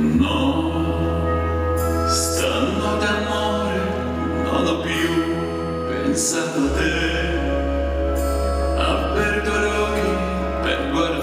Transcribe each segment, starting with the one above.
No, stanno d'amore, non ho più pensato a te, aperto gli occhi per guardare.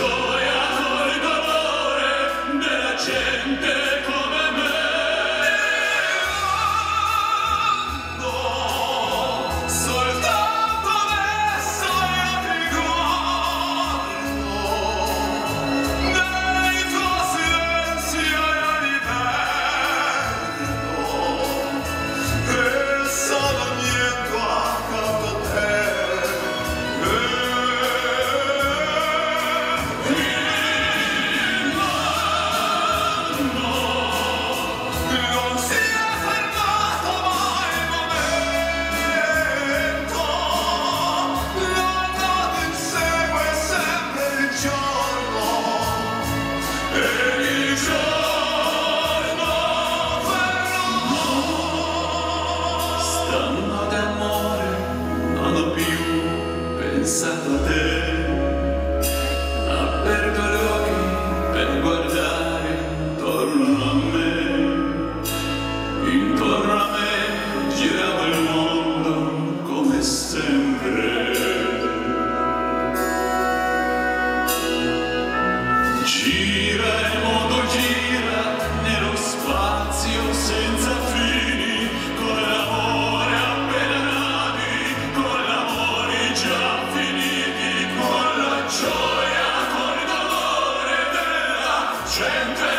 gioia, il dolore della gente. transcendent.